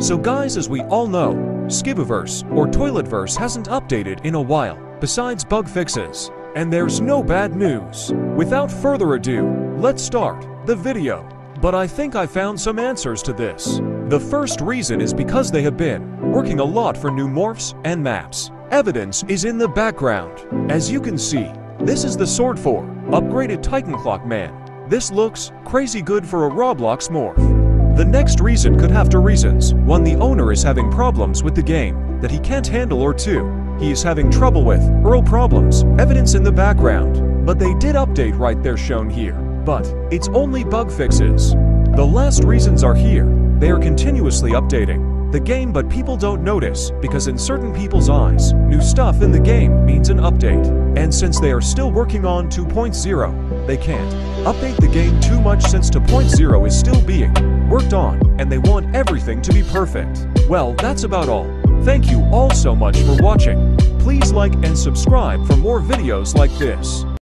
So guys, as we all know, Skibiverse or Toiletverse hasn't updated in a while, besides bug fixes. And there's no bad news. Without further ado, let's start the video. But I think I found some answers to this. The first reason is because they have been working a lot for new morphs and maps. Evidence is in the background. As you can see, this is the Sword 4, upgraded Titan Clock Man. This looks crazy good for a Roblox morph. The next reason could have two reasons. One, the owner is having problems with the game that he can't handle or two, he is having trouble with Earl problems, evidence in the background. But they did update right there shown here. But it's only bug fixes. The last reasons are here. They are continuously updating the game but people don't notice because in certain people's eyes, new stuff in the game means an update. And since they are still working on 2.0, they can't update the game too much since 2.0 is still being worked on and they want everything to be perfect. Well, that's about all. Thank you all so much for watching. Please like and subscribe for more videos like this.